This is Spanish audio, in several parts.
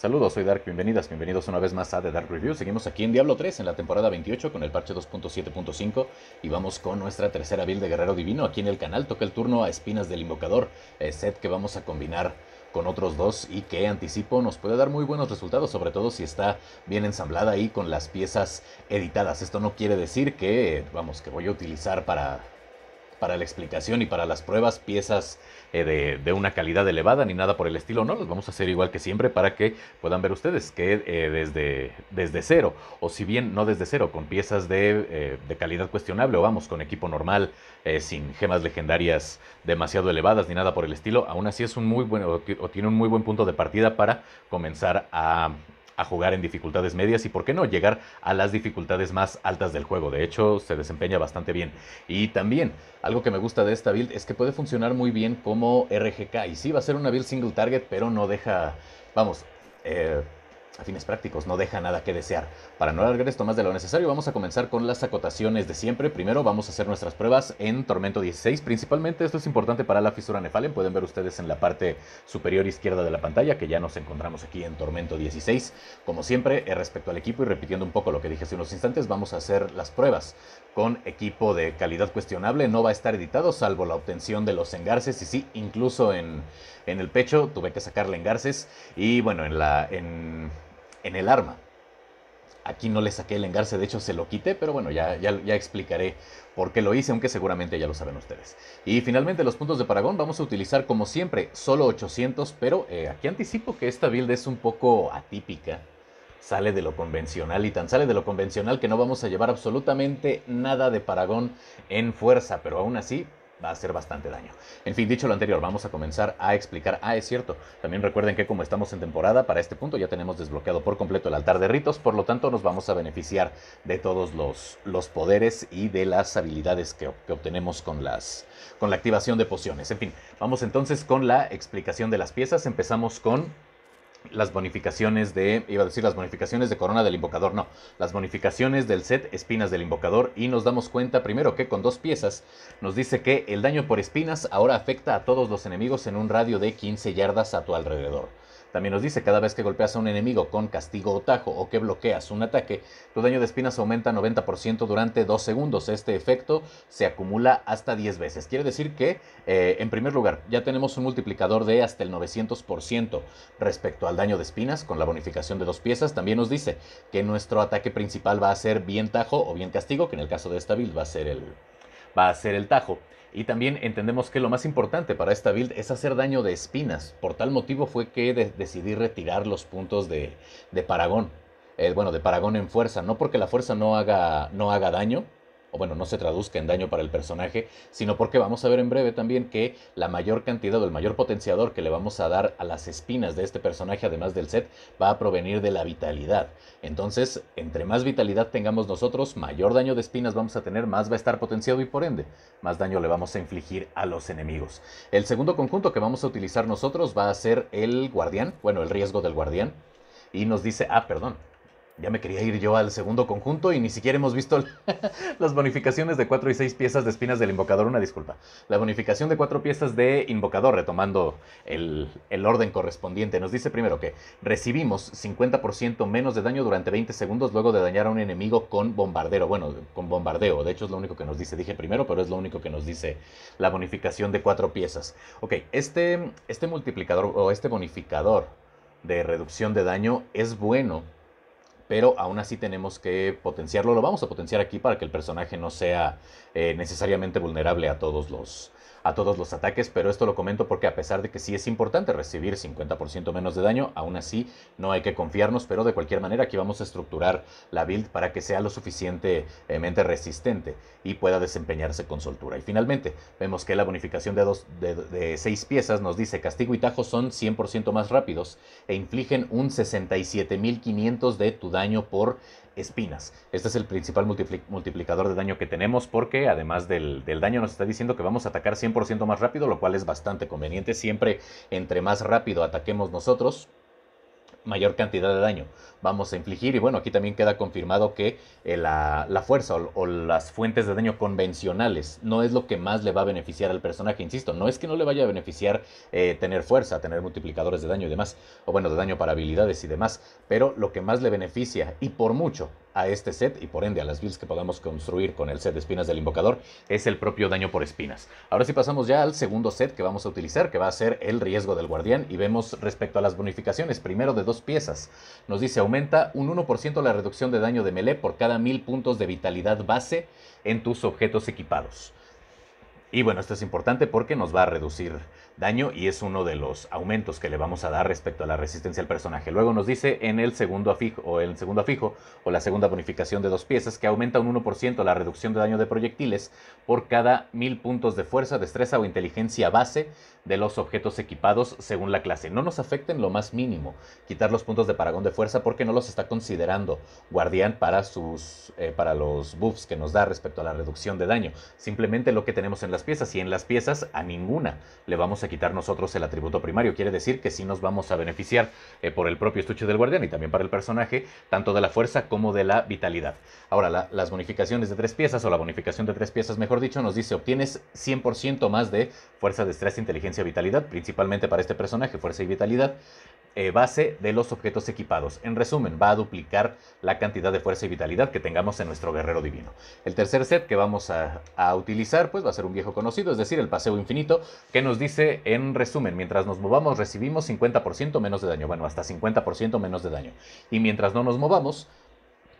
Saludos, soy Dark, bienvenidas, bienvenidos una vez más a The Dark Review. Seguimos aquí en Diablo 3 en la temporada 28 con el parche 2.7.5 y vamos con nuestra tercera build de Guerrero Divino aquí en el canal. Toca el turno a Espinas del Invocador, set que vamos a combinar con otros dos y que anticipo nos puede dar muy buenos resultados, sobre todo si está bien ensamblada y con las piezas editadas. Esto no quiere decir que, vamos, que voy a utilizar para para la explicación y para las pruebas piezas eh, de, una calidad elevada ni nada por el estilo, no, los vamos a hacer igual que siempre para que puedan ver ustedes que eh, desde, desde cero, o si bien no desde cero, con piezas de, eh, de calidad cuestionable o vamos con equipo normal, sin gemas legendarias demasiado elevadas ni nada por el estilo, aún así es un muy buen, o tiene un muy buen punto de partida para comenzar a a jugar en dificultades medias y, por qué no, llegar a las dificultades más altas del juego. De hecho, se desempeña bastante bien. Y también, algo que me gusta de esta build es que puede funcionar muy bien como RGK. Y sí, va a ser una build single target, pero no deja, vamos, eh, a fines prácticos no deja nada que desear. Para no alargar esto más de lo necesario, vamos a comenzar con las acotaciones de siempre. Primero vamos a hacer nuestras pruebas en Tormento 16. Principalmente esto es importante para la fisura Nefalen. Pueden ver ustedes en la parte superior izquierda de la pantalla que ya nos encontramos aquí en Tormento 16. Como siempre, eh, respecto al equipo y repitiendo un poco lo que dije hace unos instantes, vamos a hacer las pruebas con equipo de calidad cuestionable. No va a estar editado salvo la obtención de los engarces y sí, incluso en, en el pecho tuve que sacarle engarces y bueno, en la... En, en el arma. Aquí no le saqué el engarce, de hecho se lo quité, pero bueno, ya, ya, explicaré por qué lo hice, aunque seguramente ya lo saben ustedes. Y finalmente los puntos de Paragón vamos a utilizar como siempre solo 800, pero eh, aquí anticipo que esta build es un poco atípica. Sale de lo convencional y tan sale de lo convencional que no vamos a llevar absolutamente nada de Paragón en fuerza, pero aún así va a hacer bastante daño. En fin, dicho lo anterior, vamos a comenzar a explicar. Ah, es cierto, también recuerden que como estamos en temporada, para este punto ya tenemos desbloqueado por completo el altar de ritos, por lo tanto nos vamos a beneficiar de todos los, los poderes y de las habilidades que, que obtenemos con, las, con la activación de pociones. En fin, vamos entonces con la explicación de las piezas. Empezamos con las bonificaciones de, iba a decir las bonificaciones de corona del invocador, no, las bonificaciones del set espinas del invocador y nos damos cuenta primero que con dos piezas nos dice que el daño por espinas ahora afecta a todos los enemigos en un radio de 15 yardas a tu alrededor. También nos dice cada vez que golpeas a un enemigo con castigo o tajo o que bloqueas un ataque, tu daño de espinas aumenta 90% durante 2 segundos. Este efecto se acumula hasta 10 veces. Quiere decir que, eh, en primer lugar, ya tenemos un multiplicador de hasta el 900% respecto al daño de espinas con la bonificación de dos piezas. También nos dice que nuestro ataque principal va a ser bien tajo o bien castigo, que en el caso de esta build va a ser el, va a ser el tajo. Y también entendemos que lo más importante para esta build es hacer daño de espinas. Por tal motivo fue que decidí retirar los puntos de, de Paragón. Eh, bueno, de Paragón en fuerza. No porque la fuerza no haga, no haga daño, o bueno, no se traduzca en daño para el personaje, sino porque vamos a ver en breve también que la mayor cantidad o el mayor potenciador que le vamos a dar a las espinas de este personaje, además del set, va a provenir de la vitalidad. Entonces, entre más vitalidad tengamos nosotros, mayor daño de espinas vamos a tener, más va a estar potenciado y por ende, más daño le vamos a infligir a los enemigos. El segundo conjunto que vamos a utilizar nosotros va a ser el guardián, bueno, el riesgo del guardián. Y nos dice, ah, perdón, ya me quería ir yo al segundo conjunto y ni siquiera hemos visto las bonificaciones de 4 y 6 piezas de espinas del invocador. Una disculpa. La bonificación de 4 piezas de invocador, retomando el, orden correspondiente, nos dice primero que recibimos 50% menos de daño durante 20 segundos luego de dañar a un enemigo con bombardero. Bueno, con bombardeo. De hecho es lo único que nos dice. Dije primero, pero es lo único que nos dice la bonificación de 4 piezas. Ok, este, este multiplicador o este bonificador de reducción de daño es bueno pero aún así tenemos que potenciarlo. Lo vamos a potenciar aquí para que el personaje no sea eh, necesariamente vulnerable a todos los, a todos los ataques, pero esto lo comento porque a pesar de que sí es importante recibir 50% menos de daño, aún así no hay que confiarnos, pero de cualquier manera aquí vamos a estructurar la build para que sea lo suficientemente resistente y pueda desempeñarse con soltura. Y finalmente vemos que la bonificación de, dos, de, 6 piezas nos dice castigo y tajo son 100% más rápidos e infligen un 67.500 de tu daño por espinas. Este es el principal multiplicador de daño que tenemos porque además del, daño nos está diciendo que vamos a atacar 100% más rápido, lo cual es bastante conveniente. Siempre entre más rápido ataquemos nosotros, mayor cantidad de daño vamos a infligir. Y bueno, aquí también queda confirmado que eh, la, fuerza o, las fuentes de daño convencionales no es lo que más le va a beneficiar al personaje. Insisto, no es que no le vaya a beneficiar eh, tener fuerza, tener multiplicadores de daño y demás, o bueno, de daño para habilidades y demás, pero lo que más le beneficia y por mucho a este set y por ende a las builds que podamos construir con el set de espinas del invocador es el propio daño por espinas. Ahora sí pasamos ya al segundo set que vamos a utilizar que va a ser el riesgo del guardián y vemos respecto a las bonificaciones primero de dos piezas. Nos dice aumenta un 1% la reducción de daño de melee por cada 1000 puntos de vitalidad base en tus objetos equipados. Y bueno, esto es importante porque nos va a reducir daño y es uno de los aumentos que le vamos a dar respecto a la resistencia al personaje. Luego nos dice en el segundo afijo o el segundo afijo o la segunda bonificación de dos piezas que aumenta un 1% la reducción de daño de proyectiles por cada 1000 puntos de fuerza, destreza o inteligencia base de los objetos equipados según la clase. No nos afecten lo más mínimo quitar los puntos de paragón de fuerza porque no los está considerando guardián para sus eh, para los buffs que nos da respecto a la reducción de daño. Simplemente lo que tenemos en las piezas y en las piezas a ninguna le vamos a quitar nosotros el atributo primario. Quiere decir que sí nos vamos a beneficiar eh, por el propio estuche del guardián y también para el personaje, tanto de la fuerza como de la vitalidad. Ahora, las bonificaciones de tres piezas, o la bonificación de tres piezas, mejor dicho, nos dice obtienes 100% más de fuerza, destreza, inteligencia, vitalidad, principalmente para este personaje, fuerza y vitalidad. Eh, base de los objetos equipados. En resumen, va a duplicar la cantidad de fuerza y vitalidad que tengamos en nuestro guerrero divino. El tercer set que vamos a, a, utilizar pues va a ser un viejo conocido, es decir, el paseo infinito, que nos dice en resumen, mientras nos movamos recibimos 50% menos de daño, bueno, hasta 50% menos de daño. Y mientras no nos movamos,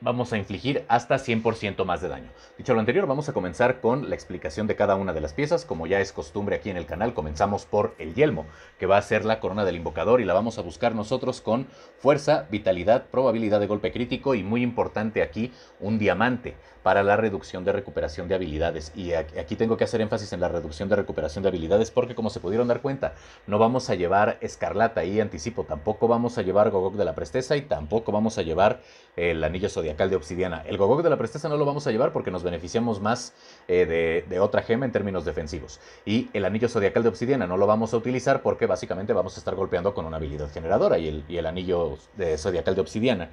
vamos a infligir hasta 100% más de daño. Dicho lo anterior, vamos a comenzar con la explicación de cada una de las piezas. Como ya es costumbre aquí en el canal, comenzamos por el yelmo, que va a ser la corona del invocador y la vamos a buscar nosotros con fuerza, vitalidad, probabilidad de golpe crítico y muy importante aquí, un diamante para la reducción de recuperación de habilidades. Y aquí tengo que hacer énfasis en la reducción de recuperación de habilidades porque como se pudieron dar cuenta, no vamos a llevar escarlata y anticipo, tampoco vamos a llevar gogok de la presteza y tampoco vamos a llevar el anillo zodiacal de obsidiana. El gogok de la presteza no lo vamos a llevar porque nos beneficiamos más eh, de, otra gema en términos defensivos. Y el anillo zodiacal de obsidiana no lo vamos a utilizar porque básicamente vamos a estar golpeando con una habilidad generadora y el, y el anillo de zodiacal de obsidiana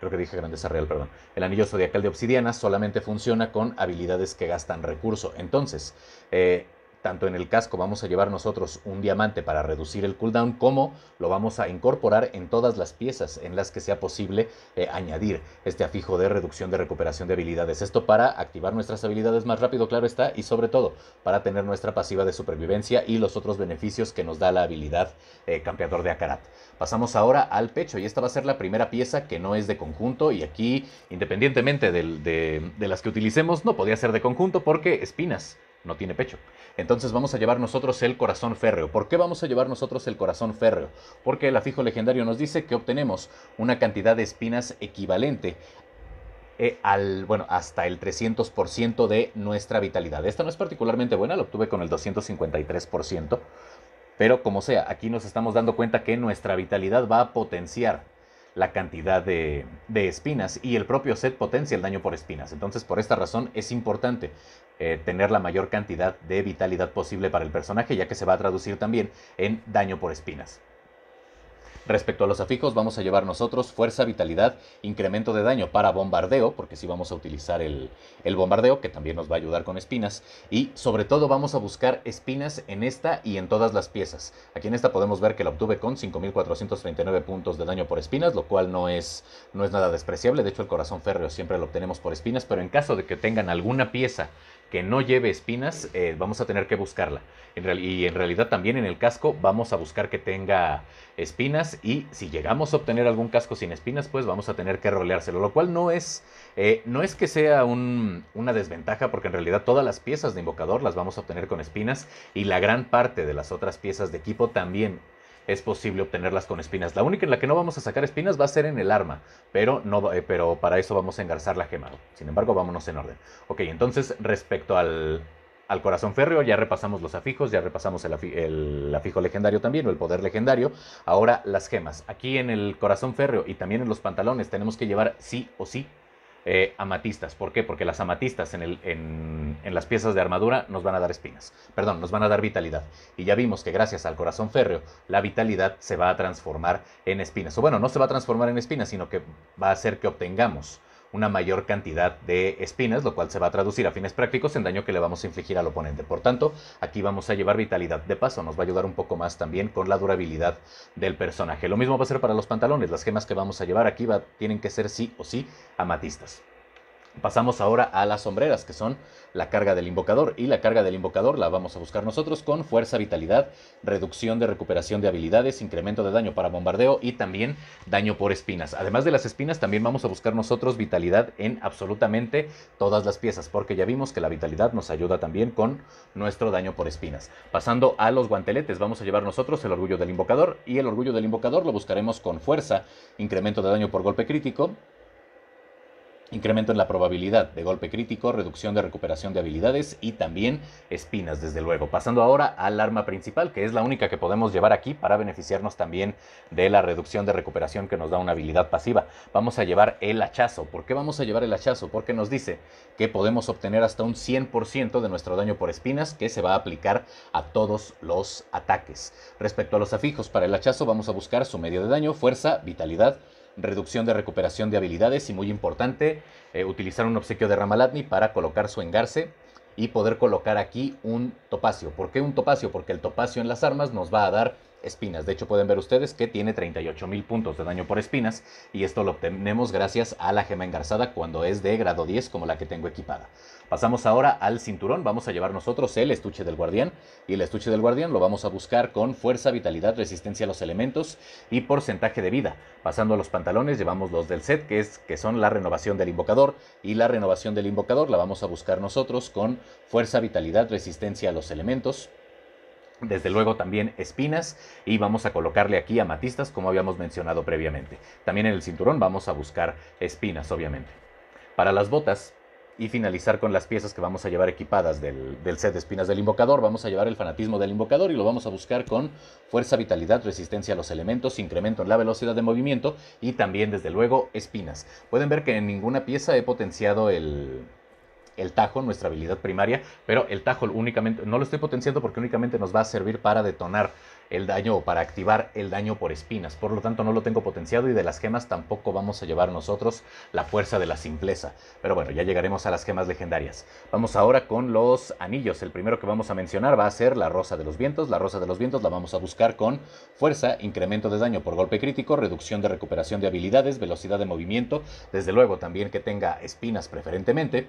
creo que dije grandeza real, perdón. El anillo zodiacal de obsidiana solamente funciona con habilidades que gastan recurso. Entonces, eh, tanto en el casco vamos a llevar nosotros un diamante para reducir el cooldown, como lo vamos a incorporar en todas las piezas en las que sea posible eh, añadir este afijo de reducción de recuperación de habilidades. Esto para activar nuestras habilidades más rápido, claro está, y sobre todo para tener nuestra pasiva de supervivencia y los otros beneficios que nos da la habilidad eh, campeador de Akarat. Pasamos ahora al pecho y esta va a ser la primera pieza que no es de conjunto y aquí, independientemente de, de las que utilicemos, no podía ser de conjunto porque espinas no tiene pecho. Entonces vamos a llevar nosotros el corazón férreo. ¿Por qué vamos a llevar nosotros el corazón férreo? Porque el afijo legendario nos dice que obtenemos una cantidad de espinas equivalente eh, al, bueno, hasta el 300% de nuestra vitalidad. Esta no es particularmente buena, la obtuve con el 253%, pero como sea, aquí nos estamos dando cuenta que nuestra vitalidad va a potenciar la cantidad de, espinas y el propio set potencia el daño por espinas. Entonces, por esta razón es importante eh, tener la mayor cantidad de vitalidad posible para el personaje, ya que se va a traducir también en daño por espinas. Respecto a los afijos, vamos a llevar nosotros fuerza, vitalidad, incremento de daño para bombardeo, porque sí vamos a utilizar el, bombardeo, que también nos va a ayudar con espinas. Y sobre todo vamos a buscar espinas en esta y en todas las piezas. Aquí en esta podemos ver que la obtuve con 5.439 puntos de daño por espinas, lo cual no es, no es nada despreciable. De hecho, el corazón férreo siempre lo obtenemos por espinas, pero en caso de que tengan alguna pieza que no lleve espinas, eh, vamos a tener que buscarla. y en realidad también en el casco vamos a buscar que tenga espinas y si llegamos a obtener algún casco sin espinas, pues vamos a tener que roleárselo, lo cual no es, eh, no es que sea una desventaja porque en realidad todas las piezas de invocador las vamos a obtener con espinas y la gran parte de las otras piezas de equipo también es posible obtenerlas con espinas. La única en la que no vamos a sacar espinas va a ser en el arma, pero, no, eh, pero para eso vamos a engarzar la gema. Sin embargo, vámonos en orden. Ok, entonces respecto al, al corazón férreo, ya repasamos los afijos, ya repasamos el, el, afijo legendario también, o el poder legendario. Ahora las gemas. Aquí en el corazón férreo y también en los pantalones tenemos que llevar sí o sí eh, amatistas. ¿Por qué? Porque las amatistas en, el, en, en, las piezas de armadura nos van a dar espinas. Perdón, nos van a dar vitalidad. Y ya vimos que gracias al corazón férreo, la vitalidad se va a transformar en espinas. O bueno, no se va a transformar en espinas, sino que va a hacer que obtengamos una mayor cantidad de espinas, lo cual se va a traducir a fines prácticos en daño que le vamos a infligir al oponente. Por tanto, aquí vamos a llevar vitalidad. De paso, nos va a ayudar un poco más también con la durabilidad del personaje. Lo mismo va a ser para los pantalones. Las gemas que vamos a llevar aquí tienen que ser sí o sí amatistas. Pasamos ahora a las sombreras, que son la carga del invocador. Y la carga del invocador la vamos a buscar nosotros con fuerza, vitalidad, reducción de recuperación de habilidades, incremento de daño para bombardeo y también daño por espinas. Además de las espinas, también vamos a buscar nosotros vitalidad en absolutamente todas las piezas, porque ya vimos que la vitalidad nos ayuda también con nuestro daño por espinas. Pasando a los guanteletes, vamos a llevar nosotros el orgullo del invocador. Y el orgullo del invocador lo buscaremos con fuerza, incremento de daño por golpe crítico, Incremento en la probabilidad de golpe crítico, reducción de recuperación de habilidades y también espinas, desde luego. Pasando ahora al arma principal, que es la única que podemos llevar aquí para beneficiarnos también de la reducción de recuperación que nos da una habilidad pasiva. Vamos a llevar el hachazo. ¿Por qué vamos a llevar el hachazo? Porque nos dice que podemos obtener hasta un 100% de nuestro daño por espinas que se va a aplicar a todos los ataques. Respecto a los afijos, para el hachazo vamos a buscar su medio de daño, fuerza, vitalidad, reducción de recuperación de habilidades y muy importante, eh, utilizar un obsequio de Ramalatni para colocar su engarce y poder colocar aquí un topacio. ¿Por qué un topacio? Porque el topacio en las armas nos va a dar espinas. De hecho, pueden ver ustedes que tiene 38 mil puntos de daño por espinas y esto lo obtenemos gracias a la gema engarzada cuando es de grado 10 como la que tengo equipada. Pasamos ahora al cinturón. Vamos a llevar nosotros el estuche del guardián y el estuche del guardián lo vamos a buscar con fuerza, vitalidad, resistencia a los elementos y porcentaje de vida. Pasando a los pantalones, llevamos los del set que, es, que son la renovación del invocador y la renovación del invocador la vamos a buscar nosotros con fuerza, vitalidad, resistencia a los elementos, desde luego también espinas y vamos a colocarle aquí amatistas como habíamos mencionado previamente. También en el cinturón vamos a buscar espinas obviamente. Para las botas y finalizar con las piezas que vamos a llevar equipadas del, set de espinas del invocador. Vamos a llevar el fanatismo del invocador y lo vamos a buscar con fuerza, vitalidad, resistencia a los elementos, incremento en la velocidad de movimiento y también desde luego espinas. Pueden ver que en ninguna pieza he potenciado el, el tajo, nuestra habilidad primaria, pero el tajo únicamente, no lo estoy potenciando porque únicamente nos va a servir para detonar el daño o para activar el daño por espinas. Por lo tanto, no lo tengo potenciado y de las gemas tampoco vamos a llevar nosotros la fuerza de la simpleza. Pero bueno, ya llegaremos a las gemas legendarias. Vamos ahora con los anillos. El primero que vamos a mencionar va a ser la rosa de los vientos. La rosa de los vientos la vamos a buscar con fuerza, incremento de daño por golpe crítico, reducción de recuperación de habilidades, velocidad de movimiento, desde luego también que tenga espinas preferentemente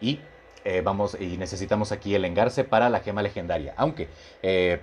y eh, vamos y necesitamos aquí el engarce para la gema legendaria. Aunque eh,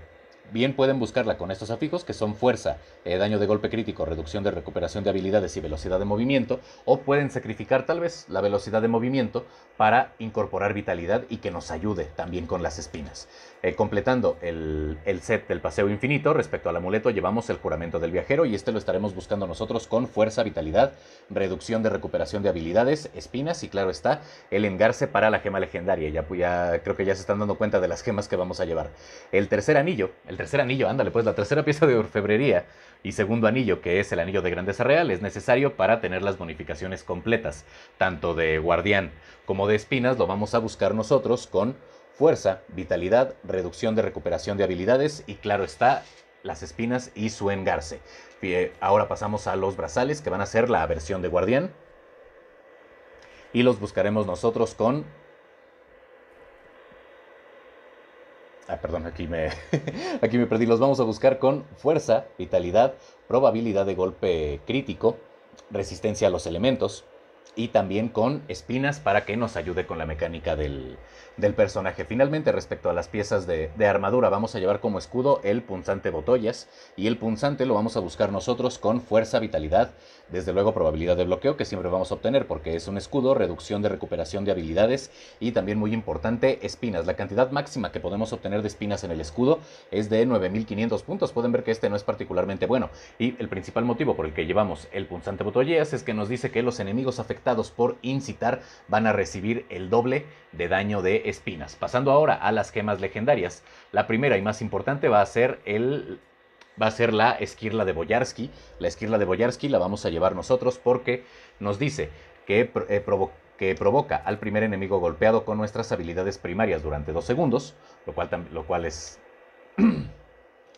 bien pueden buscarla con estos afijos que son fuerza, eh, daño de golpe crítico, reducción de recuperación de habilidades y velocidad de movimiento, o pueden sacrificar tal vez la velocidad de movimiento para incorporar vitalidad y que nos ayude también con las espinas. Eh, completando el, set del paseo infinito, respecto al amuleto llevamos el juramento del viajero y este lo estaremos buscando nosotros con fuerza, vitalidad, reducción de recuperación de habilidades, espinas y claro está, el engarce para la gema legendaria. Ya, ya creo que ya se están dando cuenta de las gemas que vamos a llevar. El tercer anillo, el tercer anillo, ándale pues, la tercera pieza de orfebrería y segundo anillo, que es el anillo de grandeza real, es necesario para tener las bonificaciones completas, tanto de guardián como de espinas, lo vamos a buscar nosotros con fuerza, vitalidad, reducción de recuperación de habilidades y claro está, las espinas y su engarce. Ahora pasamos a los brazales que van a ser la versión de guardián. Y los buscaremos nosotros con... Ah, perdón, aquí me, aquí me perdí. Los vamos a buscar con fuerza, vitalidad, probabilidad de golpe crítico, resistencia a los elementos, y también con espinas para que nos ayude con la mecánica del, del personaje. Finalmente, respecto a las piezas de, armadura, vamos a llevar como escudo el punzante botoyas y el punzante lo vamos a buscar nosotros con fuerza, vitalidad, desde luego probabilidad de bloqueo que siempre vamos a obtener porque es un escudo, reducción de recuperación de habilidades y también muy importante espinas. La cantidad máxima que podemos obtener de espinas en el escudo es de 9500 puntos. Pueden ver que este no es particularmente bueno y el principal motivo por el que llevamos el punzante botoyas es que nos dice que los enemigos afectados por incitar van a recibir el doble de daño de espinas. Pasando ahora a las gemas legendarias. La primera y más importante va a ser el va a ser la esquirla de Boyarsky. La esquirla de Boyarsky la vamos a llevar nosotros porque nos dice que, eh, que provoca al primer enemigo golpeado con nuestras habilidades primarias durante dos segundos, lo cual, lo cual es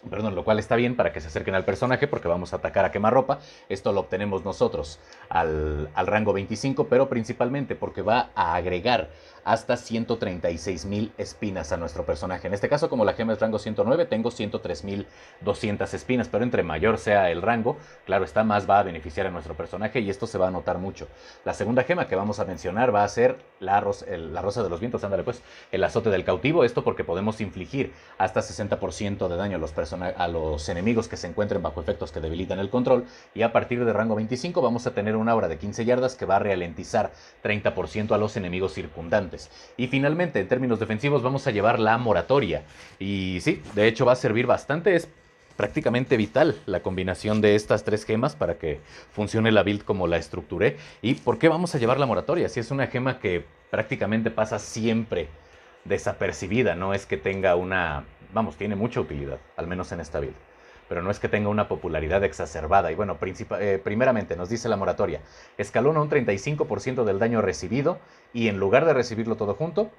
Perdón, lo cual está bien para que se acerquen al personaje porque vamos a atacar a quemarropa. Esto lo obtenemos nosotros al, al rango 25, pero principalmente porque va a agregar hasta 136.000 espinas a nuestro personaje. En este caso, como la gema es rango 109, tengo 103.200 espinas, pero entre mayor sea el rango, claro está, más va a beneficiar a nuestro personaje y esto se va a notar mucho. La segunda gema que vamos a mencionar va a ser la, la rosa de los vientos, ándale pues, el azote del cautivo, esto porque podemos infligir hasta 60% de daño a los, a los enemigos que se encuentren bajo efectos que debilitan el control y a partir de rango 25 vamos a tener una hora de 15 yardas que va a ralentizar 30% a los enemigos circundantes. Y finalmente, en términos defensivos, vamos a llevar la moratoria. Y sí, de hecho va a servir bastante. Es prácticamente vital la combinación de estas tres gemas para que funcione la build como la estructuré. ¿Y por qué vamos a llevar la moratoria? Si es una gema que prácticamente pasa siempre desapercibida, no es que tenga una... Vamos, tiene mucha utilidad, al menos en esta build pero no es que tenga una popularidad exacerbada. Y bueno, eh, primeramente nos dice la moratoria, escalona un 35% del daño recibido y en lugar de recibirlo todo junto,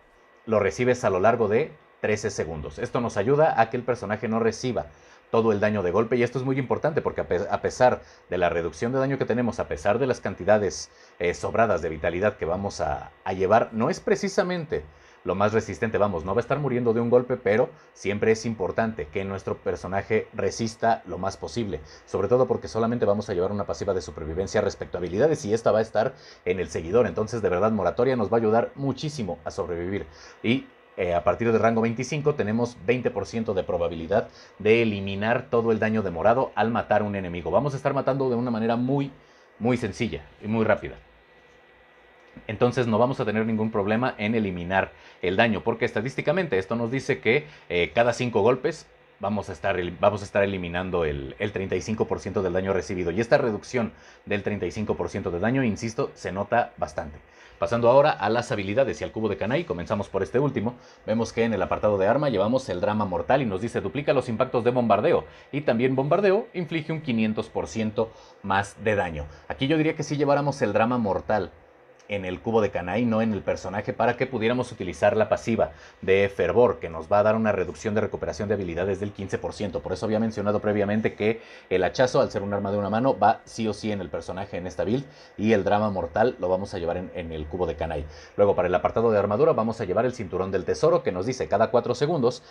lo recibes a lo largo de 13 segundos. Esto nos ayuda a que el personaje no reciba todo el daño de golpe y esto es muy importante porque a pesar de la reducción de daño que tenemos, a pesar de las cantidades eh, sobradas de vitalidad que vamos a llevar, no es precisamente lo más resistente. Vamos, no va a estar muriendo de un golpe, pero siempre es importante que nuestro personaje resista lo más posible. Sobre todo porque solamente vamos a llevar una pasiva de supervivencia respecto a habilidades y esta va a estar en el seguidor. Entonces, de verdad, Moratoria nos va a ayudar muchísimo a sobrevivir. Y eh, a partir de rango 25 tenemos 20% de probabilidad de eliminar todo el daño demorado al matar un enemigo. Vamos a estar matando de una manera muy, muy sencilla y muy rápida entonces no vamos a tener ningún problema en eliminar el daño, porque estadísticamente esto nos dice que eh, cada 5 golpes vamos a estar, vamos a estar eliminando el, el 35% del daño recibido. Y esta reducción del 35% de daño, insisto, se nota bastante. Pasando ahora a las habilidades y al cubo de Kanai, comenzamos por este último. Vemos que en el apartado de arma llevamos el drama mortal y nos dice duplica los impactos de bombardeo. Y también bombardeo inflige un 500% más de daño. Aquí yo diría que si lleváramos el drama mortal en el cubo de Kanai, no en el personaje, para que pudiéramos utilizar la pasiva de Fervor, que nos va a dar una reducción de recuperación de habilidades del 15%. Por eso había mencionado previamente que el hachazo, al ser un arma de una mano, va sí o sí en el personaje en esta build, y el drama mortal lo vamos a llevar en, el cubo de Kanai. Luego, para el apartado de armadura, vamos a llevar el cinturón del tesoro, que nos dice cada 4 segundos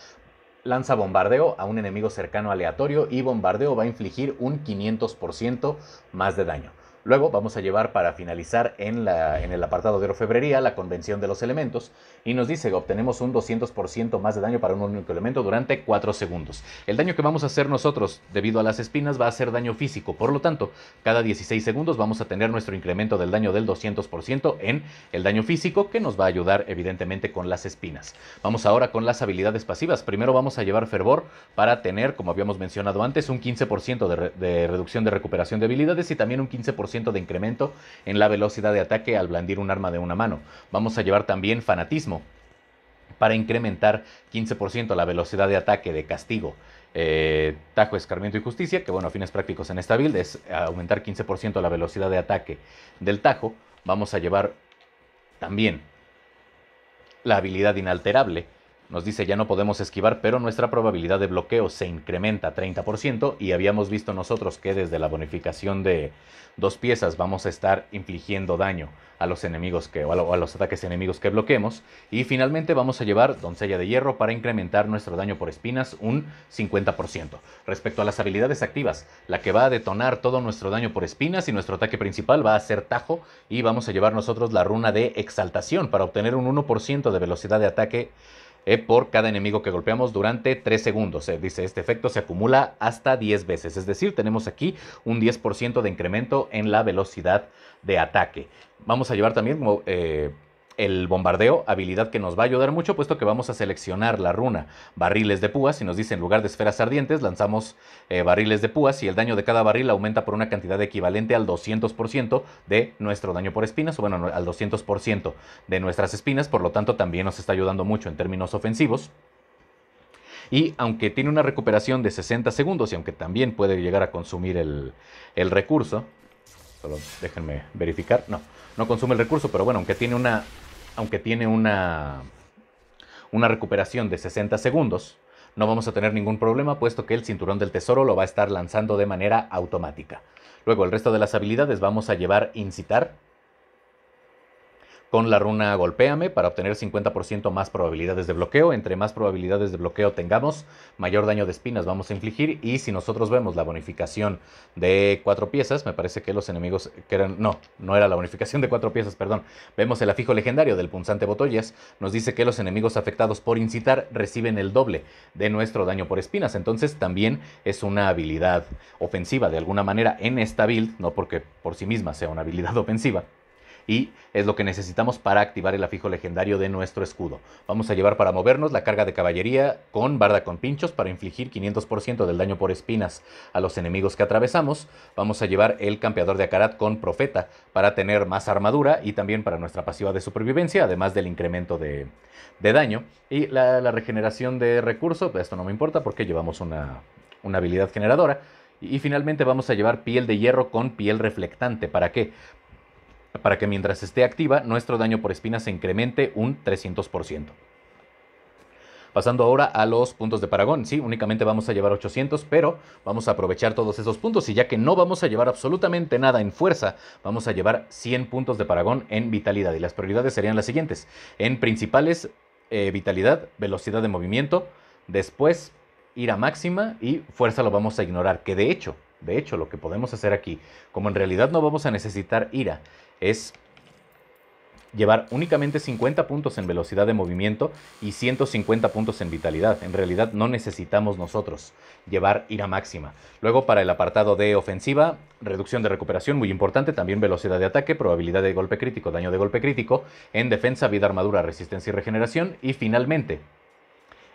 lanza bombardeo a un enemigo cercano aleatorio y bombardeo va a infligir un 500% más de daño. Luego vamos a llevar para finalizar en, la, en el apartado de orfebrería la convención de los elementos y nos dice que obtenemos un 200% más de daño para un único elemento durante 4 segundos. El daño que vamos a hacer nosotros debido a las espinas va a ser daño físico, por lo tanto, cada 16 segundos vamos a tener nuestro incremento del daño del 200% en el daño físico que nos va a ayudar evidentemente con las espinas. Vamos ahora con las habilidades pasivas. Primero vamos a llevar fervor para tener, como habíamos mencionado antes, un 15% de, de reducción de recuperación de habilidades y también un 15% de incremento en la velocidad de ataque al blandir un arma de una mano. Vamos a llevar también fanatismo para incrementar 15% la velocidad de ataque de castigo. Eh, tajo, escarmiento y justicia, que bueno, a fines prácticos en esta build es aumentar 15% la velocidad de ataque del tajo. Vamos a llevar también la habilidad inalterable, nos dice ya no podemos esquivar, pero nuestra probabilidad de bloqueo se incrementa 30% y habíamos visto nosotros que desde la bonificación de dos piezas vamos a estar infligiendo daño a los enemigos que, o a, los ataques enemigos que bloquemos. Y finalmente vamos a llevar Doncella de Hierro para incrementar nuestro daño por espinas un 50%. Respecto a las habilidades activas, la que va a detonar todo nuestro daño por espinas y nuestro ataque principal va a ser Tajo y vamos a llevar nosotros la runa de Exaltación para obtener un 1% de velocidad de ataque e por cada enemigo que golpeamos durante 3 segundos. Eh, dice, este efecto se acumula hasta 10 veces. Es decir, tenemos aquí un 10% de incremento en la velocidad de ataque. Vamos a llevar también eh, el bombardeo, habilidad que nos va a ayudar mucho, puesto que vamos a seleccionar la runa barriles de púas. Y nos dice en lugar de esferas ardientes, lanzamos eh, barriles de púas y el daño de cada barril aumenta por una cantidad equivalente al 200% de nuestro daño por espinas, o bueno, al 200% de nuestras espinas. Por lo tanto, también nos está ayudando mucho en términos ofensivos. Y aunque tiene una recuperación de 60 segundos y aunque también puede llegar a consumir el, el recurso, solo déjenme verificar, no, no consume el recurso, pero bueno, aunque tiene una, aunque tiene una, una recuperación de 60 segundos, no vamos a tener ningún problema puesto que el cinturón del tesoro lo va a estar lanzando de manera automática. Luego el resto de las habilidades vamos a llevar incitar, con la runa Golpéame para obtener 50% más probabilidades de bloqueo. Entre más probabilidades de bloqueo tengamos, mayor daño de espinas vamos a infligir. Y si nosotros vemos la bonificación de cuatro piezas, me parece que los enemigos que eran. No, no era la bonificación de cuatro piezas, perdón. Vemos el afijo legendario del punzante Botoyas. Nos dice que los enemigos afectados por incitar reciben el doble de nuestro daño por espinas. Entonces también es una habilidad ofensiva de alguna manera en esta build, no porque por sí misma sea una habilidad ofensiva y es lo que necesitamos para activar el afijo legendario de nuestro escudo. Vamos a llevar para movernos la carga de caballería con barda con pinchos para infligir 500% del daño por espinas a los enemigos que atravesamos. Vamos a llevar el campeador de Akarat con profeta para tener más armadura y también para nuestra pasiva de supervivencia, además del incremento de, daño. Y la, regeneración de recursos, esto no me importa porque llevamos una, una habilidad generadora. Y finalmente vamos a llevar piel de hierro con piel reflectante. ¿Para qué? Para que mientras esté activa nuestro daño por espinas se incremente un 300%. Pasando ahora a los puntos de Paragón. Sí, únicamente vamos a llevar 800, pero vamos a aprovechar todos esos puntos. Y ya que no vamos a llevar absolutamente nada en fuerza, vamos a llevar 100 puntos de Paragón en vitalidad. Y las prioridades serían las siguientes. En principales, eh, vitalidad, velocidad de movimiento. Después, ira máxima y fuerza lo vamos a ignorar. Que de hecho, de hecho, lo que podemos hacer aquí, como en realidad no vamos a necesitar ira, es llevar únicamente 50 puntos en velocidad de movimiento y 150 puntos en vitalidad. En realidad no necesitamos nosotros llevar ira máxima. Luego para el apartado de ofensiva, reducción de recuperación muy importante, también velocidad de ataque, probabilidad de golpe crítico, daño de golpe crítico, en defensa, vida, armadura, resistencia y regeneración y finalmente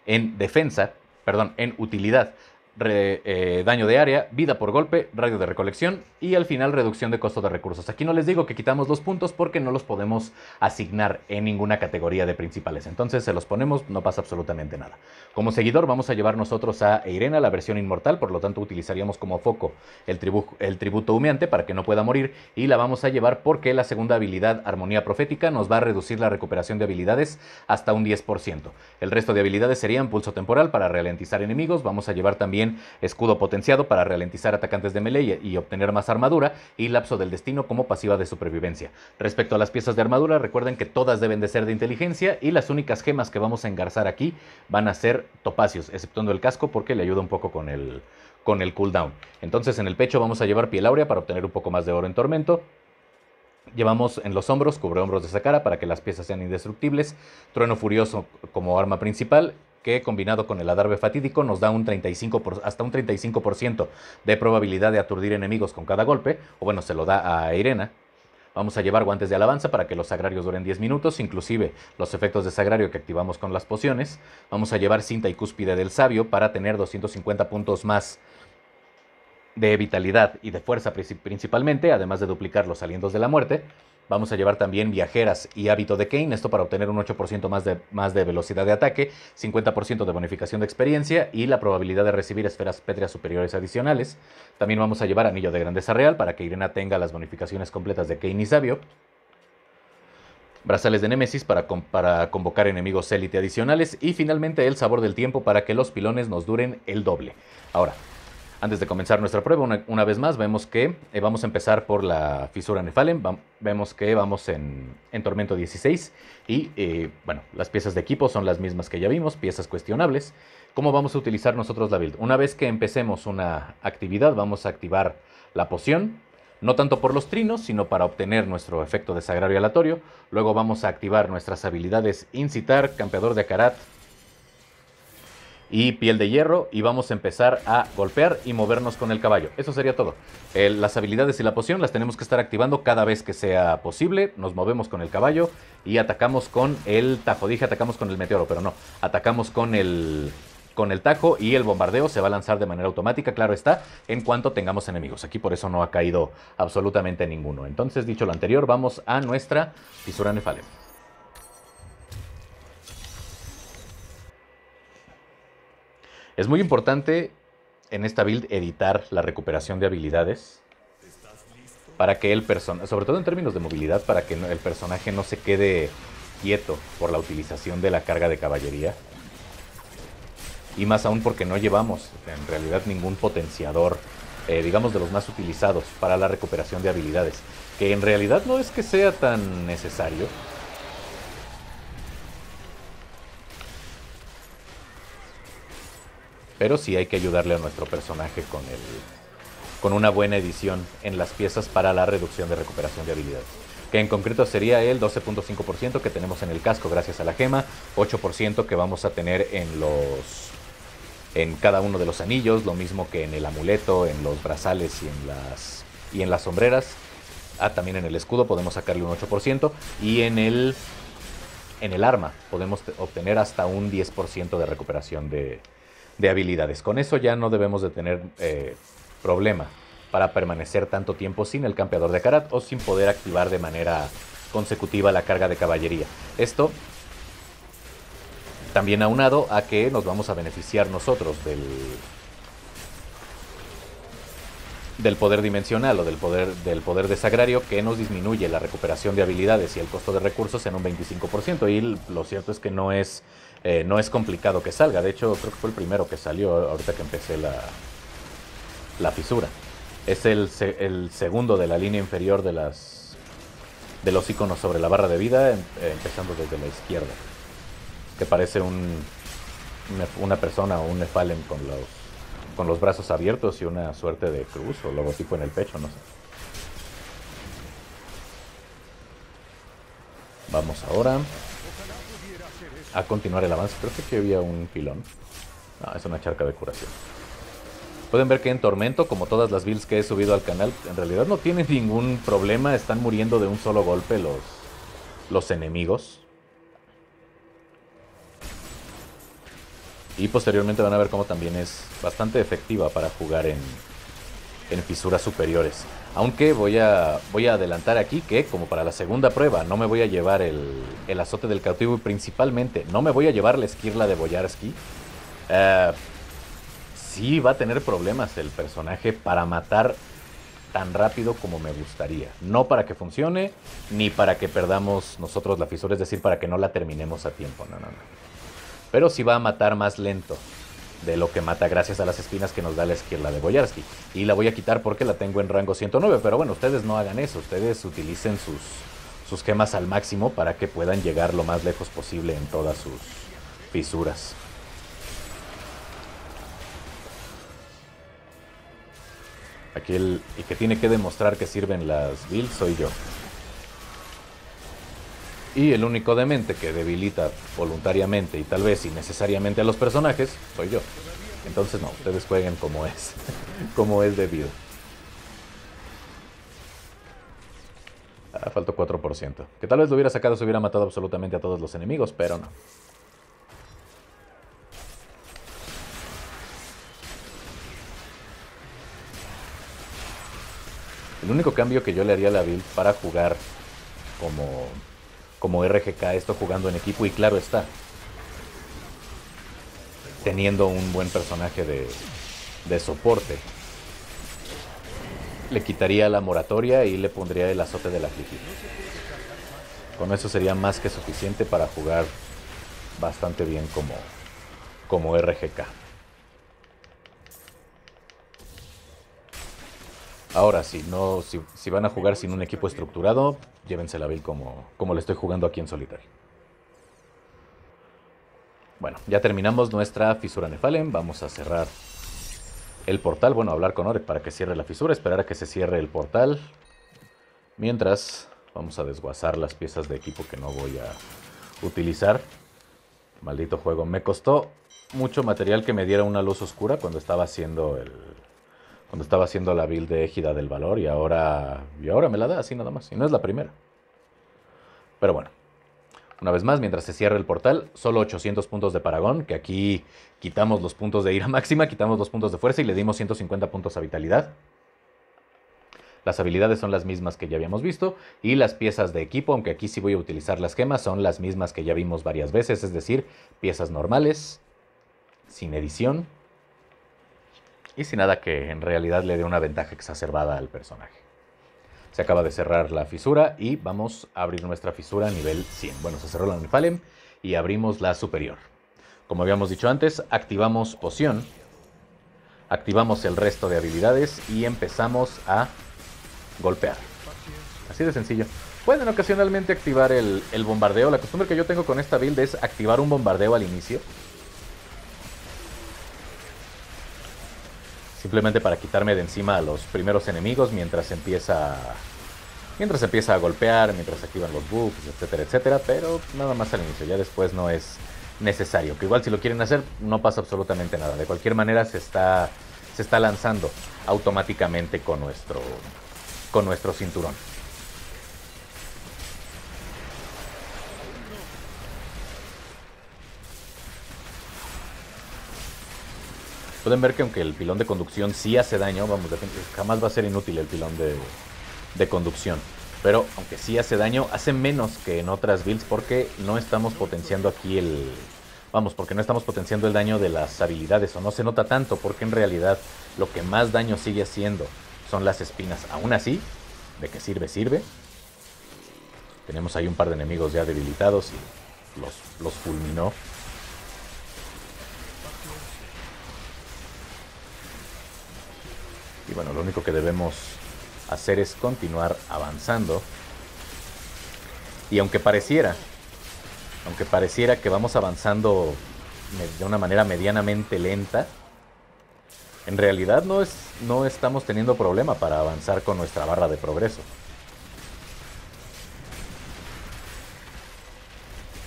en defensa, perdón, en utilidad, eh, daño de área, vida por golpe, radio de recolección y al final reducción de costo de recursos. Aquí no les digo que quitamos los puntos porque no los podemos asignar en ninguna categoría de principales. Entonces se los ponemos, no pasa absolutamente nada. Como seguidor vamos a llevar nosotros a Eirena, la versión inmortal, por lo tanto utilizaríamos como foco el, el tributo humeante para que no pueda morir y la vamos a llevar porque la segunda habilidad, armonía profética, nos va a reducir la recuperación de habilidades hasta un 10%. El resto de habilidades serían pulso temporal para ralentizar enemigos, vamos a llevar también escudo potenciado para ralentizar atacantes de melee y obtener más armadura, y lapso del destino como pasiva de supervivencia. Respecto a las piezas de armadura, recuerden que todas deben de ser de inteligencia y las únicas gemas que vamos a engarzar aquí van a ser topacios, exceptuando el casco porque le ayuda un poco con el, con el cooldown. Entonces en el pecho vamos a llevar piel áurea para obtener un poco más de oro en tormento. Llevamos en los hombros cubre hombros de Sakara para que las piezas sean indestructibles, trueno furioso como arma principal que combinado con el adarve fatídico nos da un 35 hasta un 35% de probabilidad de aturdir enemigos con cada golpe, o bueno, se lo da a Irena. Vamos a llevar guantes de alabanza para que los sagrarios duren 10 minutos, inclusive los efectos de sagrario que activamos con las pociones. Vamos a llevar cinta y cúspide del sabio para tener 250 puntos más de vitalidad y de fuerza principalmente, además de duplicar los alientos de la muerte. Vamos a llevar también viajeras y hábito de Kane, esto para obtener un 8% más de, más de velocidad de ataque, 50% de bonificación de experiencia y la probabilidad de recibir esferas pétreas superiores adicionales. También vamos a llevar anillo de grandeza real para que Irena tenga las bonificaciones completas de Kane y Sabio. Brazales de Némesis para, para convocar enemigos élite adicionales y finalmente el sabor del tiempo para que los pilones nos duren el doble. Ahora, antes de comenzar nuestra prueba, una, vez más, vemos que eh, vamos a empezar por la fisura Nefalem. vemos que vamos en, Tormento 16 y, eh, bueno, las piezas de equipo son las mismas que ya vimos, piezas cuestionables. ¿Cómo vamos a utilizar nosotros la build? Una vez que empecemos una actividad, vamos a activar la poción, no tanto por los trinos, sino para obtener nuestro efecto de sagrario aleatorio. Luego vamos a activar nuestras habilidades Incitar, Campeador de Akarat, y piel de hierro y vamos a empezar a golpear y movernos con el caballo. Eso sería todo. las habilidades y la poción las tenemos que estar activando cada vez que sea posible. Nos movemos con el caballo y atacamos con el tajo. Dije atacamos con el meteoro, pero no. Atacamos con el, con el tajo y el bombardeo se va a lanzar de manera automática, claro está, en cuanto tengamos enemigos. Aquí por eso no ha caído absolutamente ninguno. Entonces, dicho lo anterior, vamos a nuestra fisura nefalem. Es muy importante en esta build editar la recuperación de habilidades para que el personaje, sobre todo en términos de movilidad, para que el personaje no se quede quieto por la utilización de la carga de caballería. Y más aún porque no llevamos en realidad ningún potenciador, eh, digamos, de los más utilizados para la recuperación de habilidades. Que en realidad no es que sea tan necesario. Pero sí hay que ayudarle a nuestro personaje con, el, con una buena edición en las piezas para la reducción de recuperación de habilidades. Que en concreto sería el 12.5% que tenemos en el casco gracias a la gema, 8% que vamos a tener en los en cada uno de los anillos, lo mismo que en el amuleto, en los brazales y en las y en las sombreras. Ah, también en el escudo podemos sacarle un 8% y en el en el arma podemos obtener hasta un 10% de recuperación de, de habilidades. Con eso ya no debemos de tener eh, problema para permanecer tanto tiempo sin el campeador de Karat o sin poder activar de manera consecutiva la carga de caballería. Esto también aunado a que nos vamos a beneficiar nosotros del, del poder dimensional o del poder, del poder de Sagrario que nos disminuye la recuperación de habilidades y el costo de recursos en un 25%. Y lo cierto es que no es eh, no es complicado que salga. De hecho, creo que fue el primero que salió ahorita que empecé la, la fisura. Es el, segundo de la línea inferior de, las, de los iconos sobre la barra de vida, eh, empezando desde la izquierda. Que parece un, una, persona o un Nefalem con los, con los brazos abiertos y una suerte de cruz o logotipo en el pecho, no sé. Vamos ahora a continuar el avance. Creo que aquí había un pilón. No, es una charca de curación. Pueden ver que en Tormento, como todas las builds que he subido al canal, en realidad no tienen ningún problema. Están muriendo de un solo golpe los, los enemigos. Y posteriormente van a ver cómo también es bastante efectiva para jugar en, en fisuras superiores. Aunque voy a, voy a adelantar aquí que, como para la segunda prueba, no me voy a llevar el, azote del cautivo y principalmente no me voy a llevar la esquirla de Boyarsky. Eh, sí va a tener problemas el personaje para matar tan rápido como me gustaría. No para que funcione, ni para que perdamos nosotros la fisura, es decir, para que no la terminemos a tiempo. No, no, no. Pero sí va a matar más lento de lo que mata gracias a las espinas que nos da la esquirla de Boyarsky. Y la voy a quitar porque la tengo en rango 109, pero bueno, ustedes no hagan eso, ustedes utilicen sus, sus gemas al máximo para que puedan llegar lo más lejos posible en todas sus fisuras. Aquí el, el que tiene que demostrar que sirven las builds soy yo. Y el único demente que debilita voluntariamente y tal vez innecesariamente a los personajes soy yo. Entonces no, ustedes jueguen como es, como es debido. Ah, faltó 4%. Que tal vez lo hubiera sacado si hubiera matado absolutamente a todos los enemigos, pero no. El único cambio que yo le haría a la build para jugar como como RGK esto jugando en equipo y claro está, teniendo un buen personaje de, de soporte. Le quitaría la moratoria y le pondría el azote de la afligir. Con eso sería más que suficiente para jugar bastante bien como, como RGK. Ahora, si no, si, van a jugar sin un equipo estructurado, llévense la build como, como le estoy jugando aquí en solitario. Bueno, ya terminamos nuestra fisura Nefalem. Vamos a cerrar el portal. Bueno, hablar con Orek para que cierre la fisura. Esperar a que se cierre el portal. Mientras, vamos a desguazar las piezas de equipo que no voy a utilizar. Maldito juego. Me costó mucho material que me diera una luz oscura cuando estaba haciendo el, cuando estaba haciendo la build de Égida del Valor y ahora, y ahora me la da así nada más. Y no es la primera. Pero bueno, una vez más, mientras se cierra el portal, solo 800 puntos de Paragón, que aquí quitamos los puntos de ira máxima, quitamos los puntos de fuerza y le dimos 150 puntos a vitalidad. Las habilidades son las mismas que ya habíamos visto y las piezas de equipo, aunque aquí sí voy a utilizar las gemas, son las mismas que ya vimos varias veces, es decir, piezas normales, sin edición Y sin nada que en realidad le dé una ventaja exacerbada al personaje. Se acaba de cerrar la fisura y vamos a abrir nuestra fisura a nivel 100. Bueno, se cerró la Nifalem y abrimos la superior. Como habíamos dicho antes, activamos poción, activamos el resto de habilidades y empezamos a golpear. Así de sencillo. Pueden ocasionalmente activar el, el, bombardeo. La costumbre que yo tengo con esta build es activar un bombardeo al inicio. Simplemente para quitarme de encima a los primeros enemigos mientras empieza mientras empieza a golpear, mientras activan los buffs, etcétera, etcétera, pero nada más al inicio, ya después no es necesario, que igual si lo quieren hacer no pasa absolutamente nada, de cualquier manera se está, se está lanzando automáticamente con nuestro, con nuestro cinturón. Pueden ver que aunque el pilón de conducción sí hace daño, vamos, jamás va a ser inútil el pilón de, de conducción. Pero aunque sí hace daño, hace menos que en otras builds porque no estamos potenciando aquí el... Vamos, porque no estamos potenciando el daño de las habilidades o no se nota tanto porque en realidad lo que más daño sigue haciendo son las espinas. Aún así, de qué sirve, sirve. Tenemos ahí un par de enemigos ya debilitados y los, los fulminó. Y bueno, lo único que debemos hacer es continuar avanzando. Y aunque pareciera, aunque pareciera que vamos avanzando de una manera medianamente lenta, en realidad no, es, no estamos teniendo problema para avanzar con nuestra barra de progreso.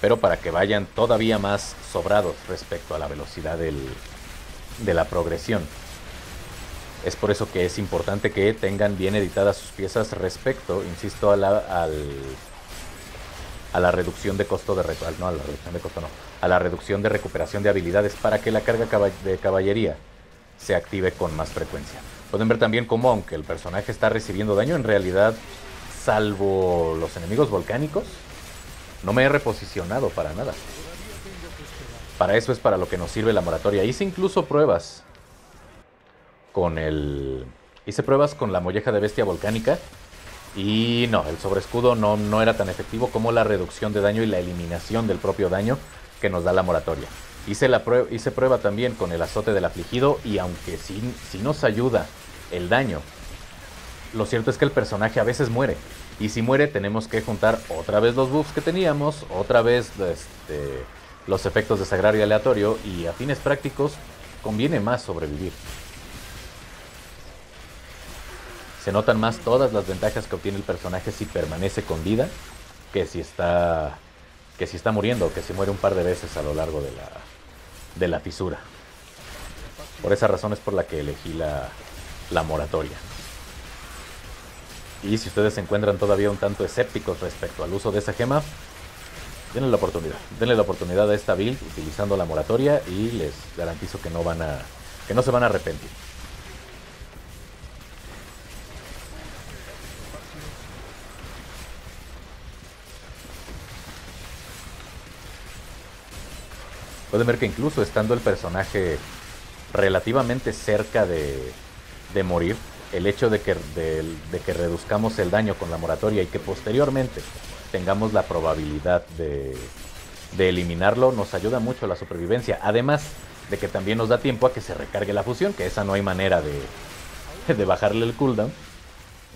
Pero para que vayan todavía más sobrados respecto a la velocidad del, de la progresión. Es por eso que es importante que tengan bien editadas sus piezas respecto, insisto, a la, a la reducción de costo de no, a la reducción de costo no, a la reducción de recuperación de habilidades para que la carga de caballería se active con más frecuencia. Pueden ver también cómo aunque el personaje está recibiendo daño, en realidad, salvo los enemigos volcánicos, no me he reposicionado para nada. Para eso es para lo que nos sirve la moratoria. Hice incluso pruebas con el... Hice pruebas con la molleja de bestia volcánica y no, el sobreescudo no, no era tan efectivo como la reducción de daño y la eliminación del propio daño que nos da la moratoria. Hice, la prueba, hice prueba también con el azote del afligido y aunque sí, sí nos ayuda el daño, lo cierto es que el personaje a veces muere. Y si muere tenemos que juntar otra vez los buffs que teníamos, otra vez este, los efectos de sagrario aleatorio y a fines prácticos conviene más sobrevivir. Se notan más todas las ventajas que obtiene el personaje si permanece con vida que si está que si está muriendo o que si muere un par de veces a lo largo de la, de la fisura. Por esa razón es por la que elegí la, la moratoria. Y si ustedes se encuentran todavía un tanto escépticos respecto al uso de esa gema, denle la oportunidad. Denle la oportunidad a esta build utilizando la moratoria y les garantizo que no van a que no se van a arrepentir. Pueden ver que incluso estando el personaje relativamente cerca de, morir, el hecho de que, de, que reduzcamos el daño con la moratoria y que posteriormente tengamos la probabilidad de, de eliminarlo nos ayuda mucho a la supervivencia. Además de que también nos da tiempo a que se recargue la fusión, que esa no hay manera de, de bajarle el cooldown.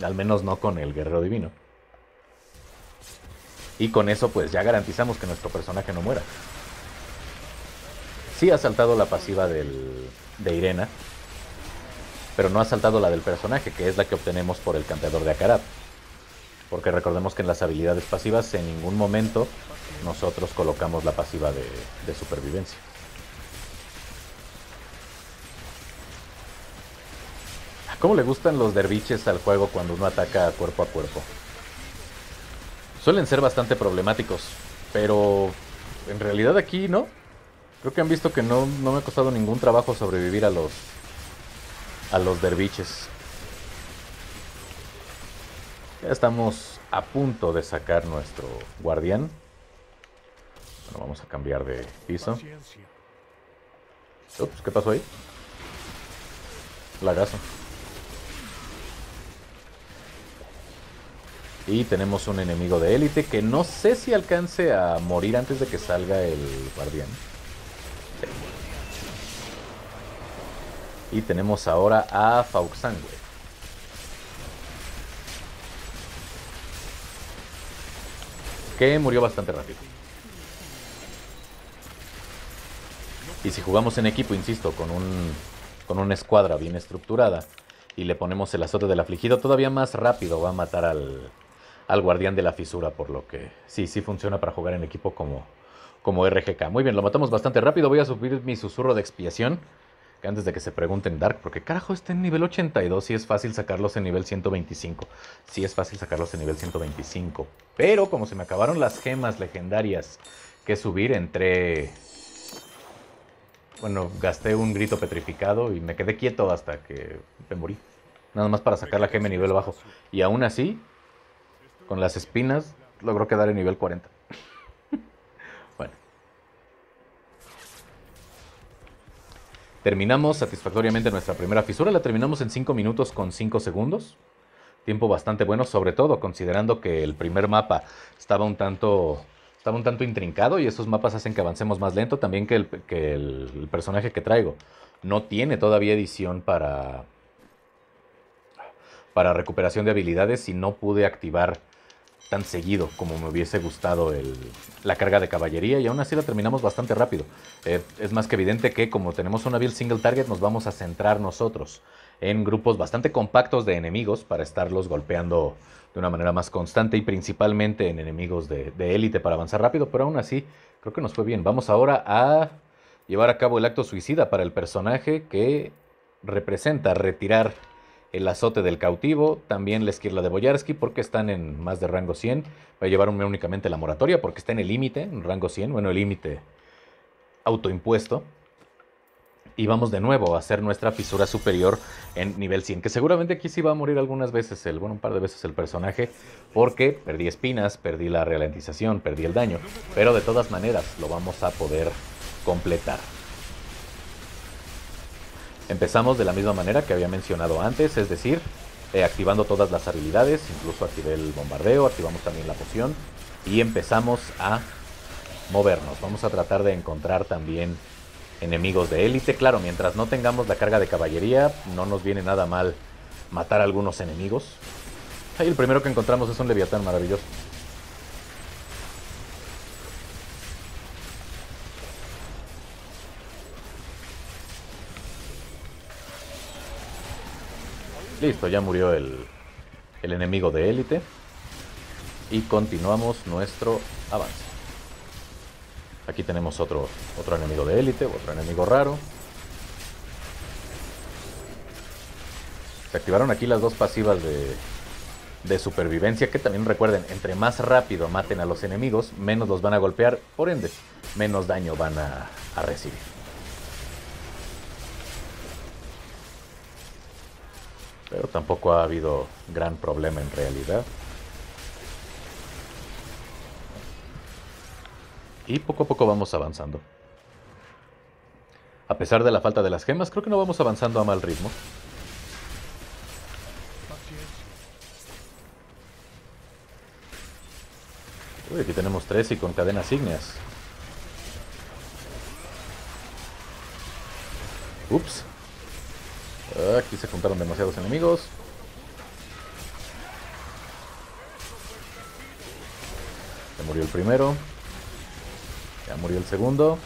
Al menos no con el guerrero divino. Y con eso pues ya garantizamos que nuestro personaje no muera. Sí ha saltado la pasiva del, de Irena, pero no ha saltado la del personaje, que es la que obtenemos por el campeador de Akarat. Porque recordemos que en las habilidades pasivas en ningún momento nosotros colocamos la pasiva de, de supervivencia. ¿Cómo le gustan los derviches al juego cuando uno ataca cuerpo a cuerpo? Suelen ser bastante problemáticos, pero en realidad aquí no. Creo que han visto que no, me ha costado ningún trabajo sobrevivir a los a los derviches. Ya estamos a punto de sacar nuestro guardián. Bueno, vamos a cambiar de piso. Ups, ¿qué pasó ahí? Lagazo. Y tenemos un enemigo de élite que no sé si alcance a morir antes de que salga el guardián. Y tenemos ahora a Fauxangue. Que murió bastante rápido. Y si jugamos en equipo, insisto, con, un, con una escuadra bien estructurada y le ponemos el azote del afligido, todavía más rápido va a matar al, al guardián de la fisura, por lo que sí, sí funciona para jugar en equipo como, como RGK. Muy bien, lo matamos bastante rápido. Voy a subir mi susurro de expiación. Que antes de que se pregunten Dark, porque carajo está en nivel 82, si es fácil sacarlos en nivel 125. Sí es fácil sacarlos en nivel 125. Pero como se me acabaron las gemas legendarias que subir, entre... Bueno, gasté un grito petrificado y me quedé quieto hasta que me morí. Nada más para sacar la gema en nivel bajo. Y aún así, con las espinas, logró quedar en nivel 40. Terminamos satisfactoriamente nuestra primera fisura. La terminamos en 5 minutos con 5 segundos. Tiempo bastante bueno, sobre todo considerando que el primer mapa estaba un tanto estaba un tanto intrincado y esos mapas hacen que avancemos más lento. También que el, que el personaje que traigo no tiene todavía edición para, para recuperación de habilidades y no pude activar tan seguido como me hubiese gustado la carga de caballería y aún así la terminamos bastante rápido. Eh, es más que evidente que como tenemos una build single target nos vamos a centrar nosotros en grupos bastante compactos de enemigos para estarlos golpeando de una manera más constante y principalmente en enemigos de élite para avanzar rápido, pero aún así creo que nos fue bien. Vamos ahora a llevar a cabo el acto suicida para el personaje que representa retirar el azote del cautivo, también la esquirla de Boyarsky porque están en más de rango 100. Va a llevar únicamente la moratoria porque está en el límite, en rango 100, bueno, el límite autoimpuesto. Y vamos de nuevo a hacer nuestra fisura superior en nivel 100, que seguramente aquí sí va a morir algunas veces, el, bueno, un par de veces el personaje, porque perdí espinas, perdí la ralentización, perdí el daño, pero de todas maneras lo vamos a poder completar. Empezamos de la misma manera que había mencionado antes, es decir, eh, activando todas las habilidades, incluso activé el bombardeo, activamos también la poción y empezamos a movernos. Vamos a tratar de encontrar también enemigos de élite. Claro, mientras no tengamos la carga de caballería, no nos viene nada mal matar a algunos enemigos. Ahí el primero que encontramos es un leviatán maravilloso. Listo, ya murió el, enemigo de élite. Y continuamos nuestro avance. Aquí tenemos otro, otro enemigo de élite, otro enemigo raro. Se activaron aquí las dos pasivas de, de supervivencia, que también recuerden, entre más rápido maten a los enemigos, menos los van a golpear, por ende, menos daño van a recibir. Pero tampoco ha habido gran problema en realidad. Y poco a poco vamos avanzando. A pesar de la falta de las gemas, creo que no vamos avanzando a mal ritmo. Uy, aquí tenemos tres y con cadenas ígneas. Ups. Aquí se juntaron demasiados enemigos. Ya murió el primero. Ya murió el segundo.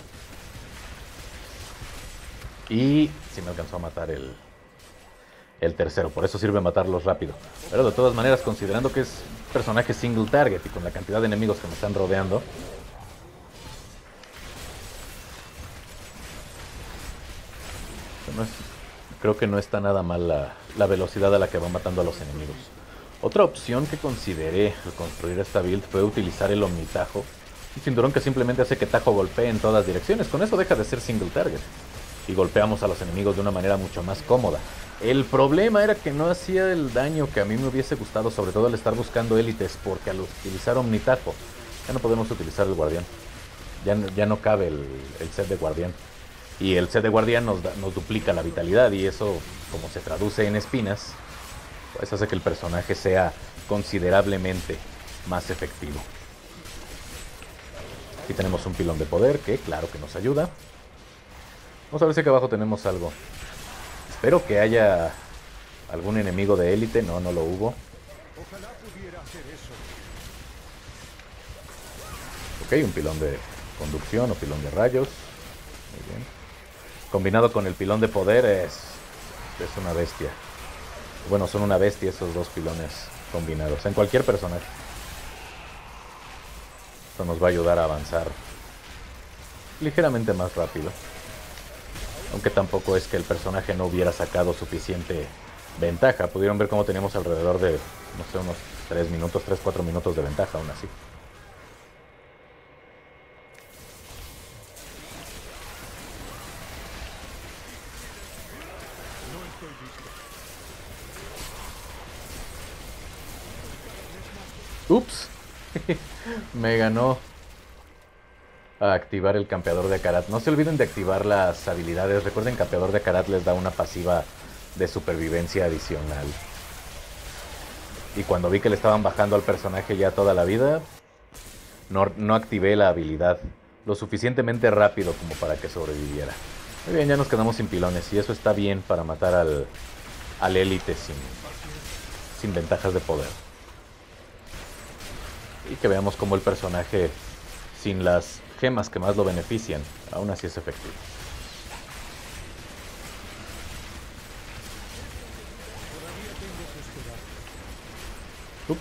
Y si me alcanzó a matar el, el tercero. Por eso sirve matarlos rápido. Pero de todas maneras, considerando que es personaje single target y con la cantidad de enemigos que me están rodeando, no es, creo que no está nada mal la, velocidad a la que va matando a los enemigos. Otra opción que consideré al construir esta build fue utilizar el Omnitajo, un cinturón que simplemente hace que Tajo golpee en todas direcciones. Con eso deja de ser single target y golpeamos a los enemigos de una manera mucho más cómoda. El problema era que no hacía el daño que a mí me hubiese gustado, sobre todo al estar buscando élites, porque al utilizar Omnitajo ya no podemos utilizar el guardián. Ya, no cabe el set de guardián. Y el set de guardián nos, duplica la vitalidad y eso, como se traduce en espinas, pues hace que el personaje sea considerablemente más efectivo. Aquí tenemos un pilón de poder que claro que nos ayuda. Vamos a ver si aquí abajo tenemos algo. Espero que haya algún enemigo de élite. No, no lo hubo. Ok, un pilón de conducción o pilón de rayos. Muy bien. Combinado con el pilón de poder es, es una bestia. Bueno, son una bestia esos dos pilones combinados. En cualquier personaje. Esto nos va a ayudar a avanzar ligeramente más rápido. Aunque tampoco es que el personaje no hubiera sacado suficiente ventaja. Pudieron ver cómo teníamos alrededor de, no sé, unos 3 minutos, 3-4 minutos de ventaja aún así. Ups. Me ganó a activar el campeador de Karat. No se olviden de activar las habilidades. Recuerden, campeador de Karat les da una pasiva de supervivencia adicional. Y cuando vi que le estaban bajando al personaje ya toda la vida, no, no activé la habilidad lo suficientemente rápido como para que sobreviviera. Muy bien, ya nos quedamos sin pilones y eso está bien para matar al, al élite sin, sin ventajas de poder y que veamos cómo el personaje, sin las gemas que más lo benefician, aún así es efectivo. Ups.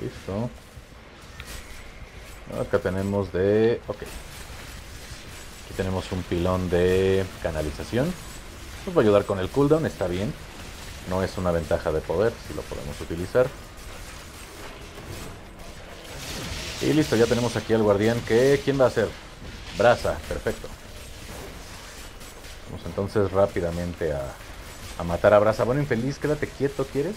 Listo. Acá tenemos de... Ok. Aquí tenemos un pilón de canalización. Nos va a ayudar con el cooldown, está bien. No es una ventaja de poder, si lo podemos utilizar. Y listo, ya tenemos aquí al guardián que... ¿Quién va a ser? Brasa, perfecto. Vamos entonces rápidamente a, a matar a Brasa. Bueno, infeliz, quédate quieto, ¿quieres?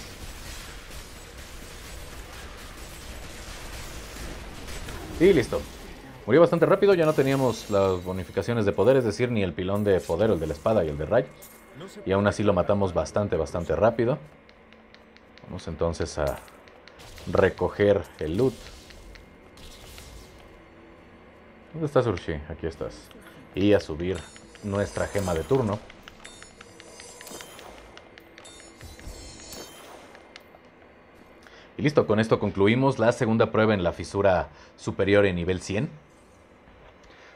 Y listo. Murió bastante rápido, ya no teníamos las bonificaciones de poder, es decir, ni el pilón de poder, el de la espada y el de rayos. Y aún así lo matamos bastante, bastante rápido. Vamos entonces a recoger el loot. ¿Dónde estás, Urshi? Aquí estás. Y a subir nuestra gema de turno. Y listo, con esto concluimos la segunda prueba en la fisura superior en nivel 100.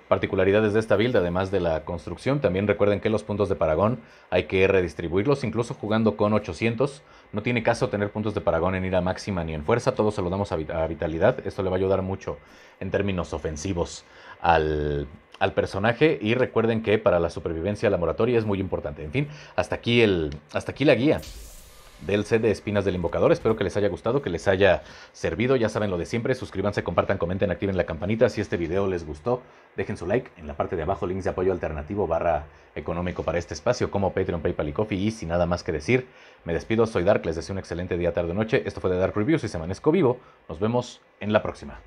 Particularidades de esta build, además de la construcción, también recuerden que los puntos de Paragón hay que redistribuirlos, incluso jugando con 800. No tiene caso tener puntos de Paragón en ira máxima ni en fuerza, todos se lo damos a, vitalidad. Esto le va a ayudar mucho en términos ofensivos al, al personaje y recuerden que para la supervivencia la moratoria es muy importante. En fin, hasta aquí, el, hasta aquí la guía del set de espinas del invocador. Espero que les haya gustado, que les haya servido. Ya saben lo de siempre. Suscríbanse, compartan, comenten, activen la campanita. Si este video les gustó, dejen su like. En la parte de abajo, links de apoyo alternativo barra económico para este espacio, como Patreon, PayPal y Coffee. Y sin nada más que decir, me despido. Soy Dark. Les deseo un excelente día, tarde o noche. Esto fue de Dark Reviews y se amanezco vivo. Nos vemos en la próxima.